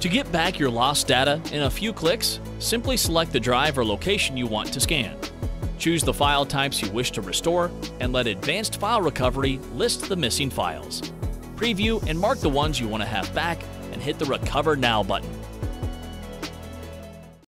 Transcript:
To get back your lost data in a few clicks, simply select the drive or location you want to scan. Choose the file types you wish to restore, and let Advanced File Recovery list the missing files. Preview and mark the ones you want to have back, and hit the Recover Now button.